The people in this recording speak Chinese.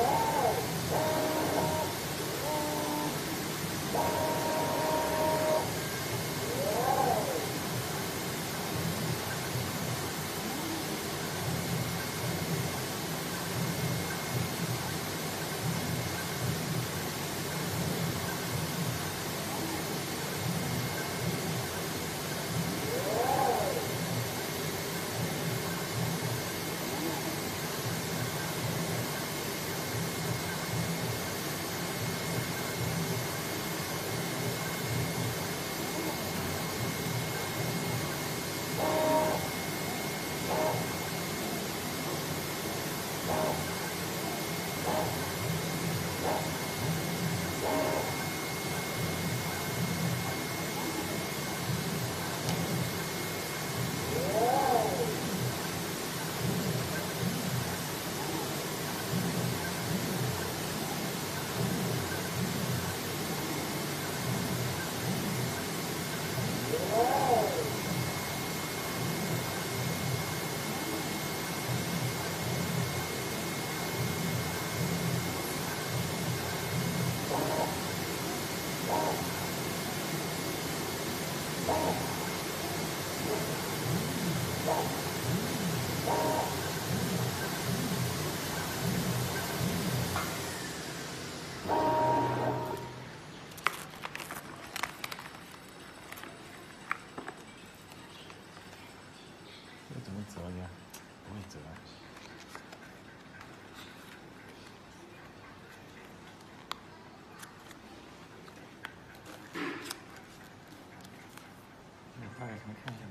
Yeah. 折一下，不会折。给我发点什么看一下。